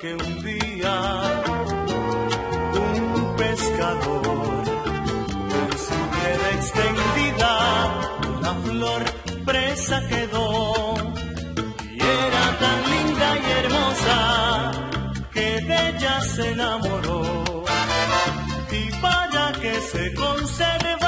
que un día un pescador con su piel extendida una flor presa quedó. Y era tan linda y hermosa que de ella se enamoró. Y para que se conserva